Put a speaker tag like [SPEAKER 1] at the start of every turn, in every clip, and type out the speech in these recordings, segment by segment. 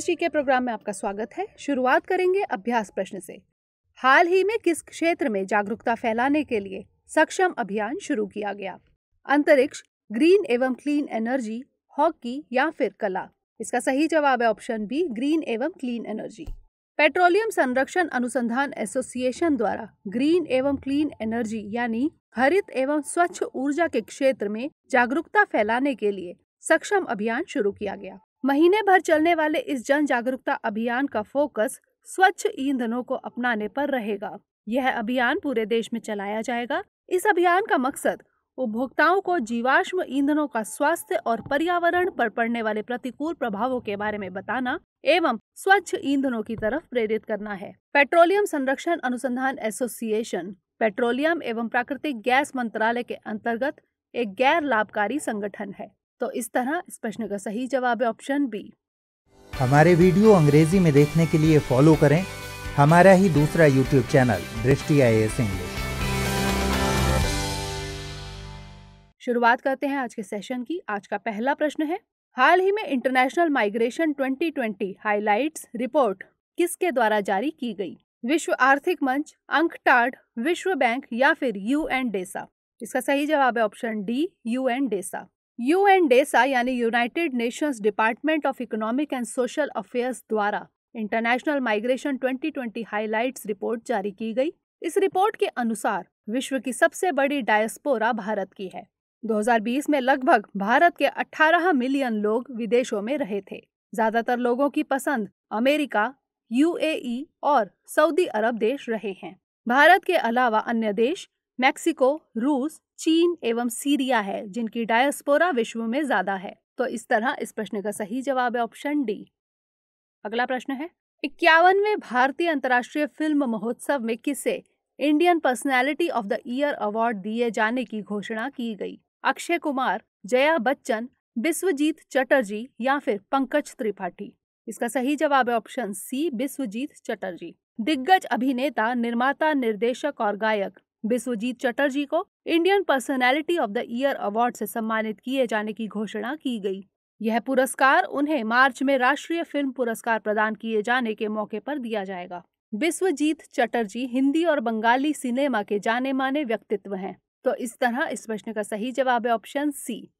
[SPEAKER 1] जी के प्रोग्राम में आपका स्वागत है। शुरुआत करेंगे अभ्यास प्रश्न से। हाल ही में किस क्षेत्र में जागरूकता फैलाने के लिए सक्षम अभियान शुरू किया गया? अंतरिक्ष ग्रीन एवं क्लीन एनर्जी हॉकी या फिर कला? इसका सही जवाब है ऑप्शन बी ग्रीन एवं क्लीन एनर्जी पेट्रोलियम संरक्षण अनुसंधान एसोसिएशन द्वारा ग्रीन एवं क्लीन एनर्जी यानी हरित एवं स्वच्छ ऊर्जा के क्षेत्र में जागरूकता फैलाने के लिए सक्षम अभियान शुरू किया गया। महीने भर चलने वाले इस जन जागरूकता अभियान का फोकस स्वच्छ ईंधनों को अपनाने पर रहेगा। यह अभियान पूरे देश में चलाया जाएगा। इस अभियान का मकसद उपभोक्ताओं को जीवाश्म ईंधनों का स्वास्थ्य और पर्यावरण पर पड़ने वाले प्रतिकूल प्रभावों के बारे में बताना एवं स्वच्छ ईंधनों की तरफ़ प्रेरित करना है। पेट्रोलियम संरक्षण अनुसंधान एसोसिएशन, पेट्रोलियम एवं प्राकृतिक गैस मंत्रालय के अंतर्गत एक गैर लाभकारी संगठन है। तो इस तरह इस प्रश्न का सही जवाब है ऑप्शन बी।
[SPEAKER 2] हमारे वीडियो अंग्रेज़ी में देखने के लिए फॉलो करें। हमारा ही दूसरा यूट्यूब चैनल दृष्टि आई इंग्लिश
[SPEAKER 1] शुरुआत करते हैं आज के सेशन की। आज का पहला प्रश्न है हाल ही में इंटरनेशनल माइग्रेशन 2020 हाइलाइट्स रिपोर्ट किसके द्वारा जारी की गई? विश्व आर्थिक मंच अंकटाड विश्व बैंक या फिर यू एन डेसा इसका सही जवाब है option D U N DESA U N DESA यानी United Nations Department of Economic and Social Affairs द्वारा इंटरनेशनल माइग्रेशन 2020 हाइलाइट्स रिपोर्ट जारी की गई। इस रिपोर्ट के अनुसार विश्व की सबसे बड़ी डायस्पोरा भारत की है। 2020 में लगभग भारत के 18 मिलियन लोग विदेशों में रहे थे। ज़्यादातर लोगों की पसंद अमेरिका, यूएई और सऊदी अरब देश रहे हैं। भारत के अलावा अन्य देश मैक्सिको, रूस, चीन एवं सीरिया है, जिनकी डायस्पोरा विश्व में ज़्यादा है। तो इस तरह इस प्रश्न का सही जवाब है ऑप्शन डी अगला प्रश्न है, इक्यावनवे भारतीय अंतर्राष्ट्रीय फ़िल्म महोत्सव में किसे Indian personality of the year award दिए जाने की घोषणा की गई? अक्षय कुमार, जया बच्चन विश्वजीत चटर्जी या फिर पंकज त्रिपाठी? इसका सही जवाब है ऑप्शन सी विश्वजीत चटर्जी। दिग्गज अभिनेता, निर्माता, निर्देशक और गायक। विश्वजीत चटर्जी को Indian personality of the year award से सम्मानित किए जाने की घोषणा की गई। यह पुरस्कार उन्हें मार्च में राष्ट्रीय फ़िल्म पुरस्कार प्रदान किए जाने के मौके पर दिया जाएगा। विश्वजीत चटर्जी हिंदी और बंगाली सिनेमा के जाने माने व्यक्तित्व हैं। तो इस तरह इस प्रश्न का सही जवाब है ऑप्शन सी।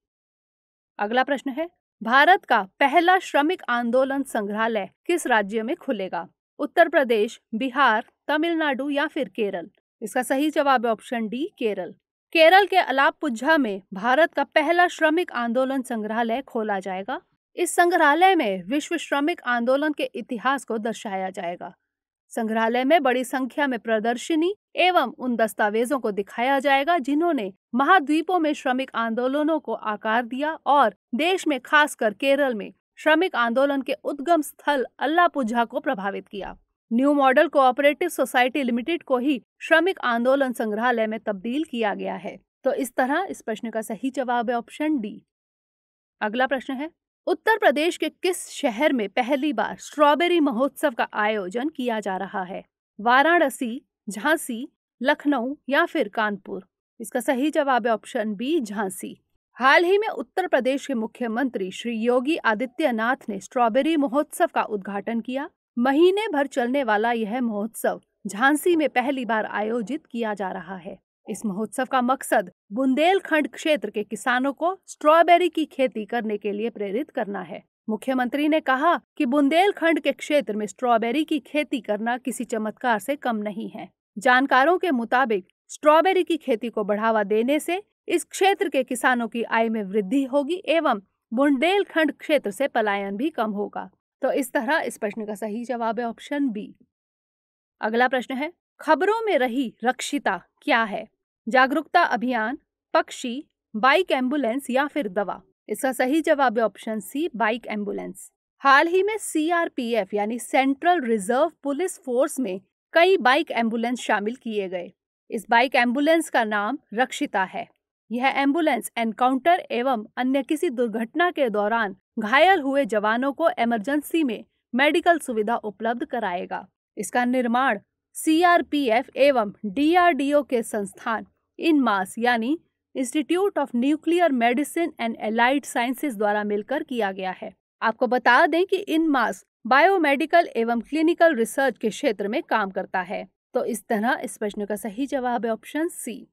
[SPEAKER 1] अगला प्रश्न है, भारत का पहला श्रमिक आंदोलन संग्रहालय किस राज्य में खुलेगा? उत्तर प्रदेश, बिहार, तमिलनाडु या फिर केरल? इसका सही जवाब है ऑप्शन डी, केरल। केरल के अलापुझा में भारत का पहला श्रमिक आंदोलन संग्रहालय खोला जाएगा। इस संग्रहालय में विश्व श्रमिक आंदोलन के इतिहास को दर्शाया जाएगा। संग्रहालय में बड़ी संख्या में प्रदर्शनी एवं उन दस्तावेजों को दिखाया जाएगा जिन्होंने महाद्वीपों में श्रमिक आंदोलनों को आकार दिया और देश में खासकर केरल में श्रमिक आंदोलन के उद्गम स्थल अल्लापुझा को प्रभावित किया। New model cooperative society limited को ही श्रमिक आंदोलन संग्रहालय में तब्दील किया गया है। तो इस तरह इस प्रश्न का सही जवाब है ऑप्शन डी। अगला प्रश्न है, उत्तर प्रदेश के किस शहर में पहली बार स्ट्रॉबेरी महोत्सव का आयोजन किया जा रहा है? वाराणसी, झांसी, लखनऊ या फिर कानपुर? इसका सही जवाब है ऑप्शन बी, झांसी। हाल ही में उत्तर प्रदेश के मुख्यमंत्री श्री योगी आदित्यनाथ ने स्ट्रॉबेरी महोत्सव का उद्घाटन किया। महीने भर चलने वाला यह महोत्सव झांसी में पहली बार आयोजित किया जा रहा है। इस महोत्सव का मकसद बुंदेलखंड क्षेत्र के किसानों को स्ट्रॉबेरी की खेती करने के लिए प्रेरित करना है। मुख्यमंत्री ने कहा कि बुंदेलखंड के क्षेत्र में स्ट्रॉबेरी की खेती करना किसी चमत्कार से कम नहीं है। जानकारों के मुताबिक स्ट्रॉबेरी की खेती को बढ़ावा देने से इस क्षेत्र के किसानों की आय में वृद्धि होगी एवं बुंदेलखंड क्षेत्र से पलायन भी कम होगा। तो इस तरह इस प्रश्न का सही जवाब है ऑप्शन बी। अगला प्रश्न है, खबरों में रही रक्षिता क्या है? जागरूकता अभियान, पक्षी, बाइक एंबुलेंस या फिर दवा? इसका सही जवाब है ऑप्शन सी, बाइक एंबुलेंस। हाल ही में सीआरपीएफ यानी सेंट्रल रिज़र्व पुलिस फोर्स में कई बाइक एंबुलेंस शामिल किए गए। इस बाइक एंबुलेंस का नाम रक्षिता है। यह एंबुलेंस एनकाउंटर एवं अन्य किसी दुर्घटना के दौरान घायल हुए जवानों को इमरजेंसी में मेडिकल सुविधा उपलब्ध कराएगा। इसका निर्माण सीआरपीएफ एवं डीआरडीओ के संस्थान इन मास यानी Institute of Nuclear Medicine and Allied Sciences द्वारा मिलकर किया गया है। आपको बता दें कि इन मास बायोमेडिकल एवं क्लिनिकल रिसर्च के क्षेत्र में काम करता है। तो इस तरह इस प्रश्न का सही जवाब है ऑप्शन सी।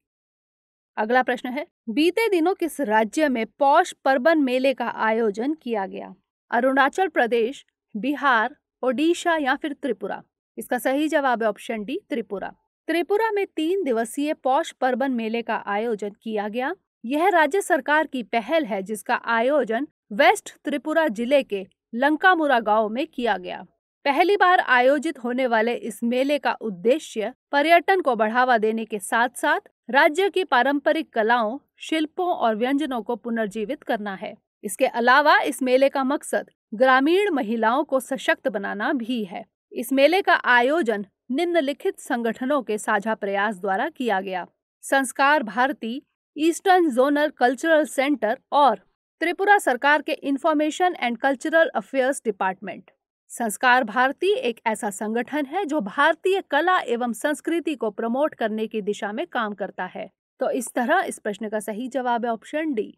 [SPEAKER 1] अगला प्रश्न है, बीते दिनों किस राज्य में पौष पर्वन मेले का आयोजन किया गया? अरुणाचल प्रदेश, बिहार, ओडिशा या फिर त्रिपुरा? इसका सही जवाब है ऑप्शन डी त्रिपुरा। त्रिपुरा में तीन दिवसीय पौष पर्वन मेले का आयोजन किया गया। यह राज्य सरकार की पहल है, जिसका आयोजन वेस्ट त्रिपुरा ज़िले के लंकामुरा गाँव में किया गया। पहली बार आयोजित होने वाले इस मेले का उद्देश्य पर्यटन को बढ़ावा देने के साथ साथ राज्य की पारंपरिक कलाओं, शिल्पों और व्यंजनों को पुनर्जीवित करना है। इसके अलावा इस मेले का मकसद ग्रामीण महिलाओं को सशक्त बनाना भी है। इस मेले का आयोजन निम्नलिखित संगठनों के साझा प्रयास द्वारा किया गया। Sanskar Bharati, Eastern Zonal Cultural Centre और त्रिपुरा सरकार के Information and Cultural Affairs Department. Sanskar Bharati एक ऐसा संगठन है जो भारतीय कला एवं संस्कृति को प्रमोट करने की दिशा में काम करता है। तो इस तरह इस प्रश्न का सही जवाब है ऑप्शन डी।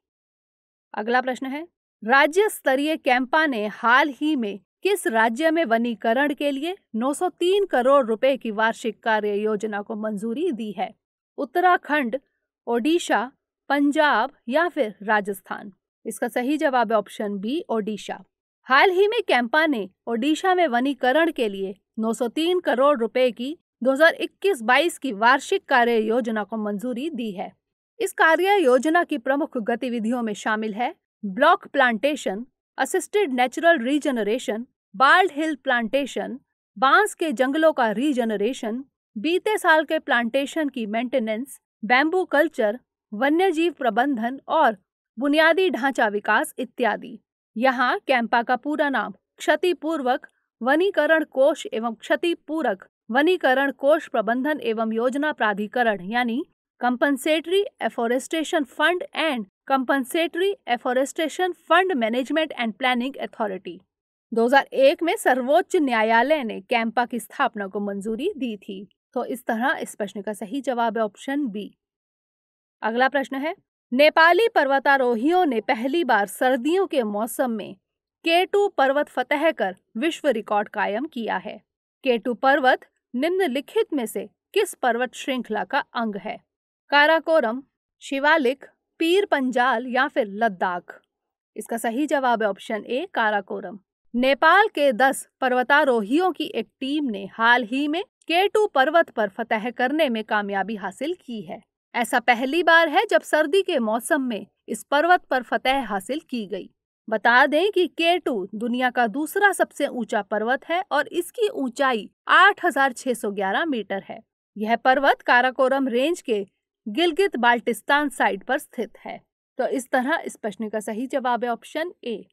[SPEAKER 1] अगला प्रश्न है, राज्य स्तरीय कैंपा ने हाल ही में किस राज्य में वनीकरण के लिए 903 करोड़ रुपए की वार्षिक कार्य योजना को मंजूरी दी है? उत्तराखंड, ओडिशा, पंजाब या फिर राजस्थान? इसका सही जवाब है ऑप्शन बी, ओडिशा। हाल ही में कैंपा ने ओडिशा में वनीकरण के लिए 903 करोड़ रुपए की 2021-22 की वार्षिक कार्य योजना को मंजूरी दी है। इस कार्य योजना की प्रमुख गतिविधियों में शामिल है block plantation, assisted natural regeneration, bald hill plantation, बाँस के जंगलों का रीजनरेशन, बीते साल के प्लांटेशन की मेंटेनेंस, बैम्बू कल्चर, वन्यजीव प्रबंधन और बुनियादी ढांचा विकास इत्यादि। यहाँ कैंपा का पूरा नाम क्षतिपूर्वक वनीकरण कोष एवं क्षतिपूरक वनीकरण कोष प्रबंधन एवं योजना प्राधिकरण, यानी compensatory afforestation fund and compensatory afforestation fund management and planning authority. 2001 में सर्वोच्च न्यायालय ने कैंपा की स्थापना को मंजूरी दी थी। तो इस तरह इस प्रश्न का सही जवाब है ऑप्शन बी। अगला प्रश्न है नेपाली पर्वतारोहियों ने पहली बार सर्दियों के मौसम में केटू पर्वत फतह कर विश्व रिकॉर्ड कायम किया है। केटू पर्वत निम्नलिखित में से किस पर्वत श्रृंखला का अंग है? काराकोरम, शिवालिक, पीर पंजाल या फिर लद्दाख? इसका सही जवाब है ऑप्शन ए, काराकोरम। नेपाल के दस पर्वतारोहियों की एक टीम ने हाल ही में केटू पर्वत पर फतह करने में कामयाबी हासिल की है। ऐसा पहली बार है जब सर्दी के मौसम में इस पर्वत पर फतेह हासिल की गई। बता दें कि केटू दुनिया का दूसरा सबसे ऊँचा पर्वत है और इसकी ऊंचाई 8,611 मीटर है। यह पर्वत काराकोरम रेंज के गिलगित बाल्टिस्तान साइड पर स्थित है। तो इस तरह इस प्रश्न का सही जवाब है ऑप्शन ए।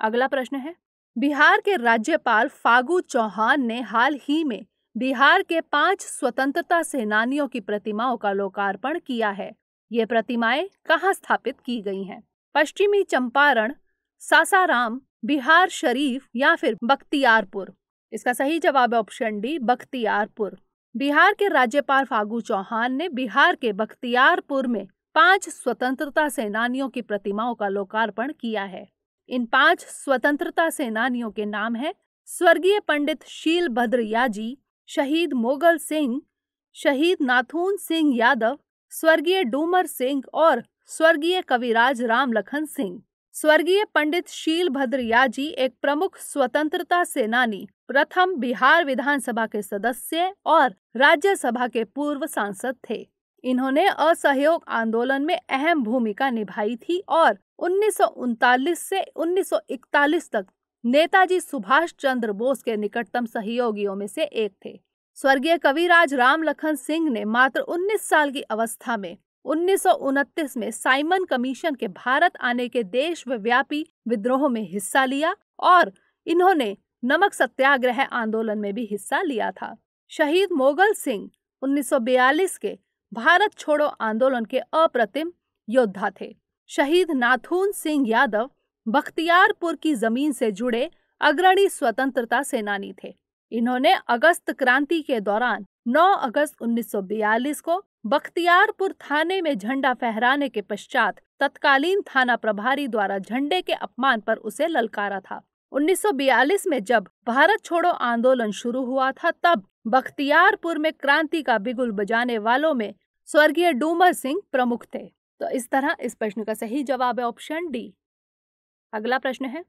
[SPEAKER 1] अगला प्रश्न है बिहार के राज्यपाल फागू चौहान ने हाल ही में बिहार के पाँच स्वतंत्रता सेनानियों की प्रतिमाओं का लोकार्पण किया है। ये प्रतिमाएँ कहाँ स्थापित की गई हैं? पश्चिमी चंपारण, सासाराम, बिहार शरीफ या फिर बख्तियारपुर? इसका सही जवाब ऑप्शन डी, बख्तियारपुर। बिहार के राज्यपाल फागू चौहान ने बिहार के बख्तियारपुर में पाँच स्वतंत्रता सेनानियों की प्रतिमाओं का लोकार्पण किया है। इन पाँच स्वतंत्रता सेनानियों के नाम है स्वर्गीय पंडित शील भद्र याजी शहीद मोगल सिंह, शहीद नाथून सिंह यादव, स्वर्गीय डूमर सिंह और स्वर्गीय कविराज राम लखन सिंह। स्वर्गीय पंडित शील भद्र याजी एक प्रमुख स्वतंत्रता सेनानी, प्रथम बिहार विधानसभा के सदस्य और राज्यसभा के पूर्व सांसद थे। इन्होंने असहयोग आंदोलन में अहम भूमिका निभाई थी और उन्नीस से 1941 तक नेताजी सुभाष चंद्र बोस के निकटतम सहयोगियों में से एक थे। स्वर्गीय कविराज राम लखन सिंह ने मात्र 19 साल की अवस्था में उन्नीस सौ उनतीस में साइमन कमीशन के भारत आने के देश व्यापी विद्रोह में हिस्सा लिया और इन्होंने नमक सत्याग्रह आंदोलन में भी हिस्सा लिया था। शहीद मोगल सिंह 1942 के भारत छोड़ो आंदोलन के अप्रतिम योद्धा थे। शहीद नाथून सिंह यादव बख्तियारपुर की ज़मीन से जुड़े अग्रणी स्वतंत्रता सेनानी थे। इन्होंने अगस्त क्रांति के दौरान 9 अगस्त 1942 को बख्तियारपुर थाने में झंडा फहराने के पश्चात तत्कालीन थाना प्रभारी द्वारा झंडे के अपमान पर उसे ललकारा था। 1942 में जब भारत छोड़ो आंदोलन शुरू हुआ था, तब बख्तियारपुर में क्रांति का बिगुल बजाने वालों में स्वर्गीय डूमर सिंह प्रमुख थे। तो इस तरह इस प्रश्न का सही जवाब है ऑप्शन डी। अगला प्रश्न है।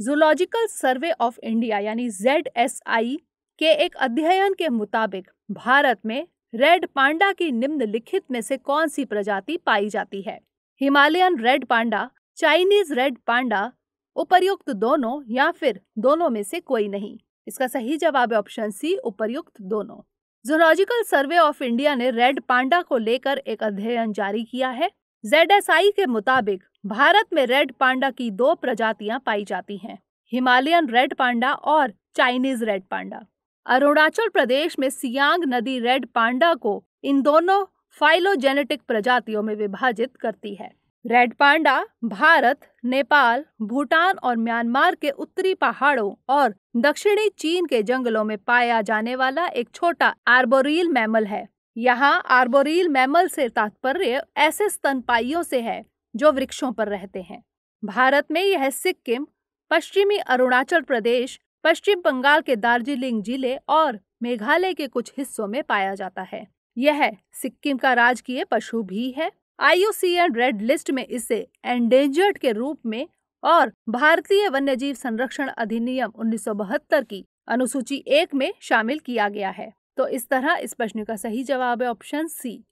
[SPEAKER 1] जूलॉजिकल सर्वे ऑफ़ इंडिया यानी जेड एस आई के एक अध्ययन के मुताबिक भारत में रेड पांडा की निम्नलिखित में से कौन सी प्रजाति पाई जाती है? Himalayan red panda, Chinese red panda, उपर्युक्त दोनों या फिर दोनों में से कोई नहीं? इसका सही जवाब है ऑप्शन सी, उपर्युक्त दोनों। जूलॉजिकल सर्वे ऑफ़ इंडिया ने रेड पांडा को लेकर एक अध्ययन जारी किया है। ZSI के मुताबिक भारत में रेड पांडा की दो प्रजातियाँ पाई जाती हैं, हिमालयन रेड पांडा और Chinese red panda. Arunachal Pradesh में सियांग नदी रेड पांडा को इन दोनों फाइलोजेनेटिक प्रजातियों में विभाजित करती है। रेड पांडा भारत, नेपाल, भूटान और म्यांमार के उत्तरी पहाड़ों और दक्षिणी चीन के जंगलों में पाया जाने वाला एक छोटा आर्बोरियल मैमल है। यहाँ आर्बोरियल मैमल से तात्पर्य ऐसे स्तनपाइयों से है जो वृक्षों पर रहते हैं। भारत में यह सिक्किम, पश्चिमी अरुणाचल प्रदेश, पश्चिम बंगाल के दार्जिलिंग ज़िले और मेघालय के कुछ हिस्सों में पाया जाता है। यह सिक्किम का राजकीय पशु भी है। आईयूसीएन रेड लिस्ट में इसे एंडेंजर्ड के रूप में और भारतीय वन्यजीव संरक्षण अधिनियम उन्नीस सौ बहत्तर की अनुसूची एक में शामिल किया गया है। तो इस तरह इस प्रश्न का सही जवाब है ऑप्शन सी।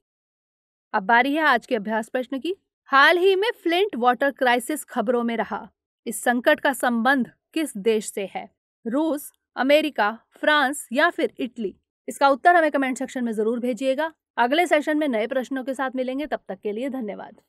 [SPEAKER 1] अब बारी है आज के अभ्यास प्रश्न की। हाल ही में फ्लिंट वाटर क्राइसिस खबरों में रहा। इस संकट का संबंध किस देश से है? रूस, अमेरिका, फ्रांस या फिर इटली? इसका उत्तर हमें कमेंट सेक्शन में ज़रूर भेजिएगा। अगले सेशन में नए प्रश्नों के साथ मिलेंगे। तब तक के लिए धन्यवाद।